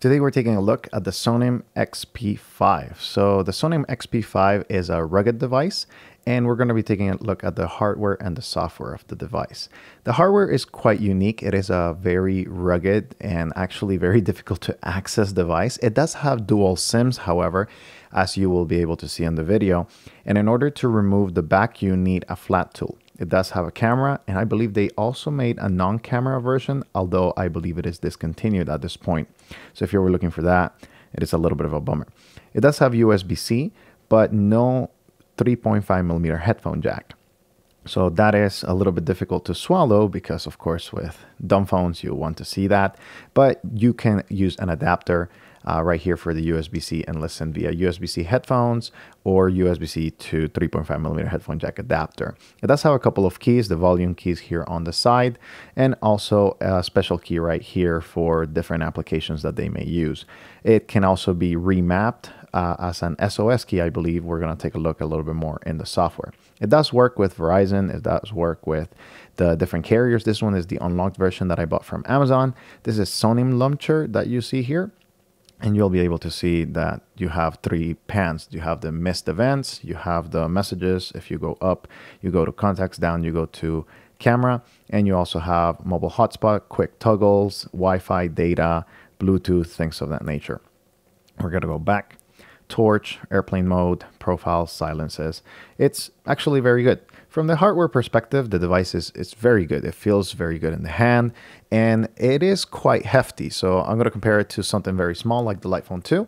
Today we're taking a look at the Sonim XP5. So the Sonim XP5 is a rugged device and we're going to be taking a look at the hardware and the software of the device. The hardware is quite unique. It is a very rugged and actually very difficult to access device. It does have dual SIMs, however, as you will be able to see in the video. And in order to remove the back, you need a flat tool. It does have a camera, and I believe they also made a non-camera version, although I believe it is discontinued at this point. So if you were looking for that, it is a little bit of a bummer. It does have USB-C, but no 3.5 millimeter headphone jack. So that is a little bit difficult to swallow because of course with dumb phones you want to see that, but you can use an adapter uh, right here for the USB-C and listen via USB-C headphones or USB-C to 3.5 millimeter headphone jack adapter. It does have a couple of keys, the volume keys here on the side, and also a special key right here for different applications that they may use. It can also be remapped uh, as an SOS key, I believe. We're going to take a look a little bit more in the software. It does work with Verizon. It does work with the different carriers. This one is the unlocked version that I bought from Amazon. This is Sonim Launcher that you see here and you'll be able to see that you have three pans. You have the missed events, you have the messages. If you go up, you go to contacts, down you go to camera, and you also have mobile hotspot, quick toggles, Wi-Fi, data, Bluetooth, things of that nature. We're gonna go back, torch, airplane mode, profile, silences. It's actually very good. From the hardware perspective, the device is, is very good. It feels very good in the hand and it is quite hefty. So I'm going to compare it to something very small like the Light Phone 2.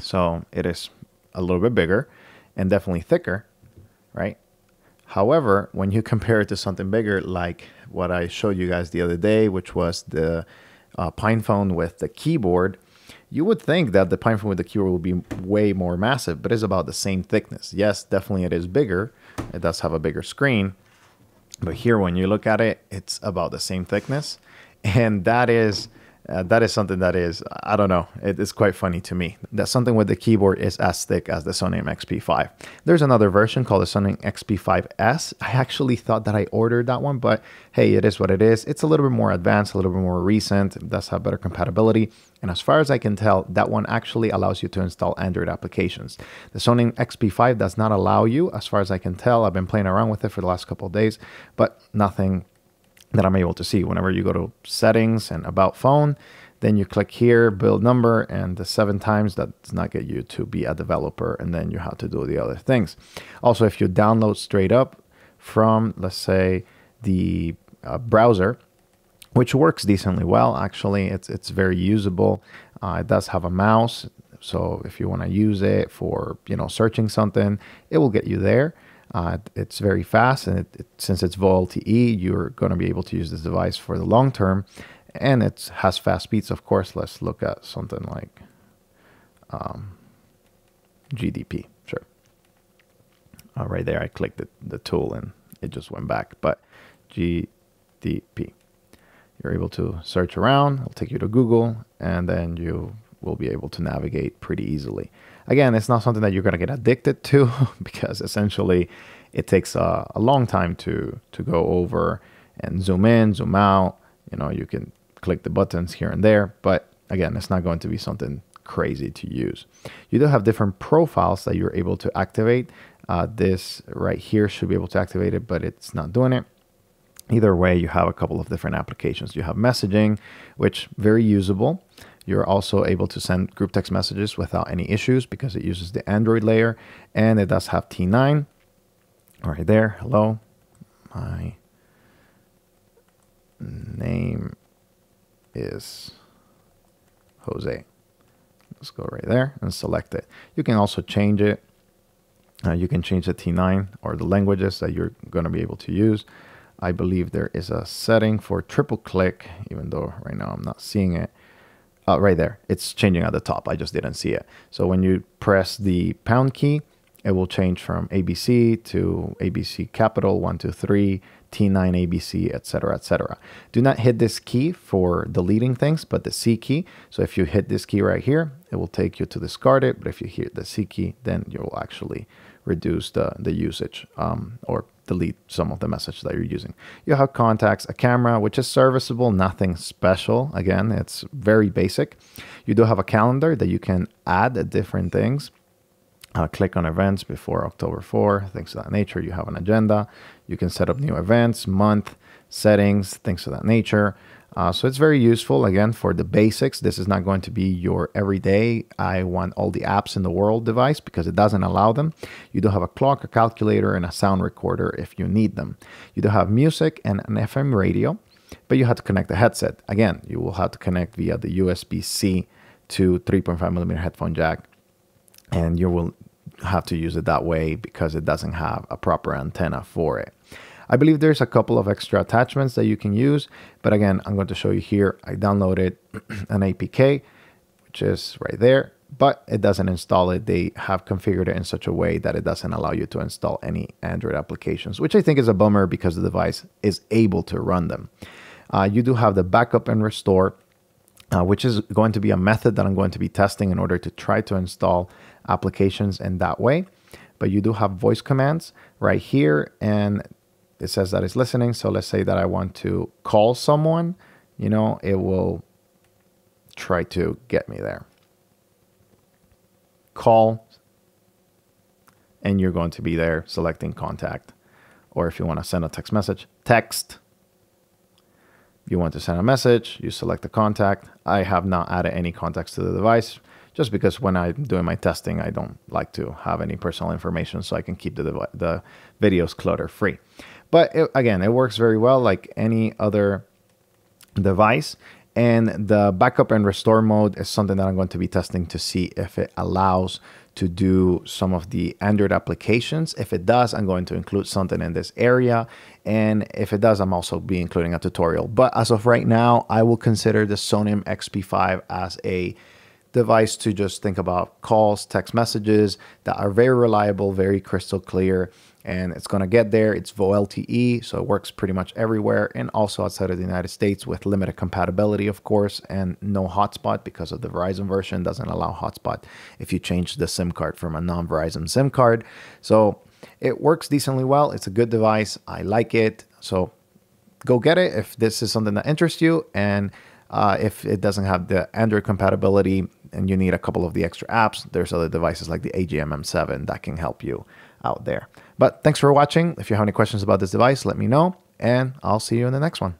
So it is a little bit bigger and definitely thicker, right? However, when you compare it to something bigger like what I showed you guys the other day, which was the uh, PinePhone with the keyboard, you would think that the PinePhone with the keyboard would be way more massive, but it's about the same thickness. Yes, definitely it is bigger, it does have a bigger screen. But here, when you look at it, it's about the same thickness. And that is uh, that is something that is, I don't know, it is quite funny to me. That something with the keyboard is as thick as the Sonim XP5. There's another version called the Sonim XP5S. I actually thought that I ordered that one, but hey, it is what it is. It's a little bit more advanced, a little bit more recent, it does have better compatibility. And as far as I can tell, that one actually allows you to install Android applications. The Sonim XP5 does not allow you, as far as I can tell. I've been playing around with it for the last couple of days, but nothing that I'm able to see. Whenever you go to settings and about phone, then you click here, build number, and the seven times that does not get you to be a developer, and then you have to do the other things. Also, if you download straight up from, let's say, the uh, browser, which works decently well, actually, it's it's very usable. Uh, it does have a mouse, so if you want to use it for you know searching something, it will get you there. Uh, it's very fast, and it, it, since it's VoLTE, you're going to be able to use this device for the long term, and it has fast speeds. Of course, let's look at something like um, GDP. Sure. Uh, right there, I clicked the, the tool, and it just went back. But GDP, you're able to search around. It'll take you to Google, and then you will be able to navigate pretty easily. Again, it's not something that you're going to get addicted to because essentially it takes a, a, long time to, to go over and zoom in, zoom out. You know, you can click the buttons here and there, but again, it's not going to be something crazy to use. You do have different profiles that you're able to activate. Uh, this right here should be able to activate it, but it's not doing it. Either way, you have a couple of different applications. You have messaging, which very usable. You're also able to send group text messages without any issues because it uses the Android layer and it does have T9 right there. Hello, my name is Jose. Let's go right there and select it. You can also change it. Uh, you can change the T9 or the languages that you're going to be able to use. I believe there is a setting for triple click, even though right now I'm not seeing it. Uh, right there, it's changing at the top. I just didn't see it. So when you press the pound key, it will change from ABC to ABC capital, one, two, three, T9 ABC, etc., etc. Do not hit this key for deleting things, but the C key. So if you hit this key right here, it will take you to discard it. But if you hit the C key, then you'll actually reduce the, the usage um, or delete some of the message that you're using. You have contacts, a camera, which is serviceable, nothing special. Again, it's very basic. You do have a calendar that you can add different things. Uh, click on events before October 4, things of that nature. You have an agenda. You can set up new events, month, settings, things of that nature. Uh, so it's very useful again for the basics. This is not going to be your everyday, I want all the apps in the world device because it doesn't allow them. You do have a clock, a calculator, and a sound recorder if you need them. You do have music and an FM radio, but you have to connect the headset. Again, you will have to connect via the USB C to 3.5 millimeter headphone jack, and you will have to use it that way because it doesn't have a proper antenna for it. I believe there's a couple of extra attachments that you can use, but again, I'm going to show you here. I downloaded an APK, which is right there, but it doesn't install it. They have configured it in such a way that it doesn't allow you to install any Android applications, which I think is a bummer because the device is able to run them. Uh, you do have the backup and restore, uh, which is going to be a method that I'm going to be testing in order to try to install applications in that way. But you do have voice commands right here, and it says that it's listening. So let's say that I want to call someone, you know, it will try to get me there. Call, and you're going to be there selecting contact. Or if you want to send a text message, text. You want to send a message, you select the contact. I have not added any contacts to the device just because when I'm doing my testing, I don't like to have any personal information so I can keep the, the videos clutter free. But it, again, it works very well like any other device. And the backup and restore mode is something that I'm going to be testing to see if it allows to do some of the Android applications. If it does, I'm going to include something in this area. And if it does, I'm also be including a tutorial. But as of right now, I will consider the Sonim XP5 as a device to just think about calls, text messages that are very reliable, very crystal clear, and it's going to get there. It's VoLTE, so it works pretty much everywhere and also outside of the United States with limited compatibility, of course, and no hotspot because of the Verizon version doesn't allow hotspot if you change the SIM card from a non-Verizon SIM card. So it works decently well. It's a good device. I like it. So go get it if this is something that interests you and uh, if it doesn't have the Android compatibility and you need a couple of the extra apps, there's other devices like the AGM M7 that can help you out there. But thanks for watching. If you have any questions about this device, let me know, and I'll see you in the next one.